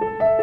Bye.